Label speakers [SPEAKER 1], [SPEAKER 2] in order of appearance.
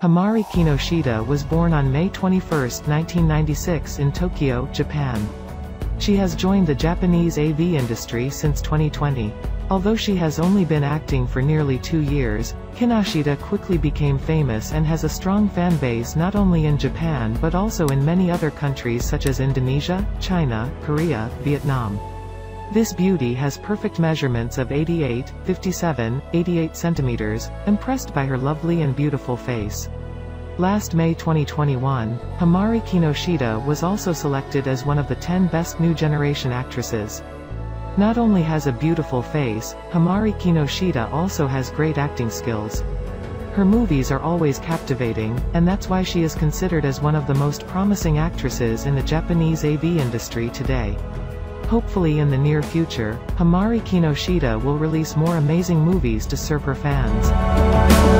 [SPEAKER 1] Himari Kinoshita was born on May 21, 1996 in Tokyo, Japan. She has joined the Japanese AV industry since 2020. Although she has only been acting for nearly two years, Kinoshita quickly became famous and has a strong fan base not only in Japan but also in many other countries such as Indonesia, China, Korea, Vietnam. This beauty has perfect measurements of 88, 57, 88 centimeters, impressed by her lovely and beautiful face. Last May 2021, Himari Kinoshita was also selected as one of the 10 best new generation actresses. Not only has a beautiful face, Himari Kinoshita also has great acting skills. Her movies are always captivating, and that's why she is considered as one of the most promising actresses in the Japanese AV industry today. Hopefully in the near future, Himari Kinoshita will release more amazing movies to serve her fans.